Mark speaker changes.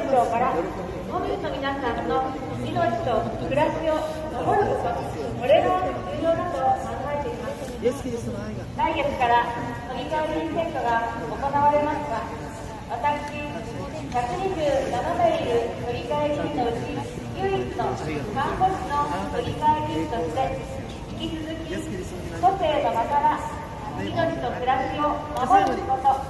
Speaker 1: 年度から都民の皆さんの命と暮らしを守ることこれが重要だと考えています来月から都議会議員選挙が行われますが私127名いる都議会議員のうち唯一の看護師の都議会議員として引き続き個性の場から命と暮らしを守ること